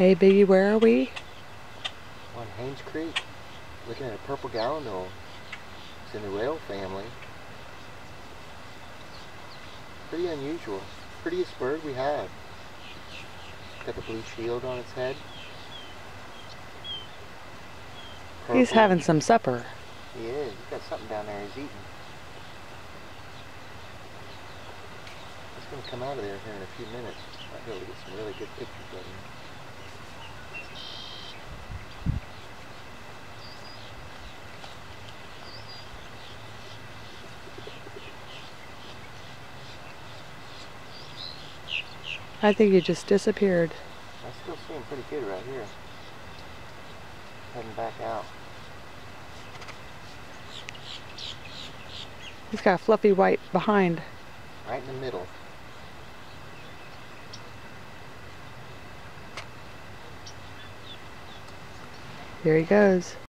Hey Biggie, where are we? On Haines Creek, looking at a purple gallinule. It's in the rail family. Pretty unusual. Prettiest bird we have. Got the blue shield on its head. He's having some supper. He is. He's got something down there he's eating. He's going to come out of there here in a few minutes. Be able to get some really good pictures of him. I think he just disappeared. I still see him pretty good right here. Heading back out. He's got a fluffy white behind. Right in the middle. Here he goes.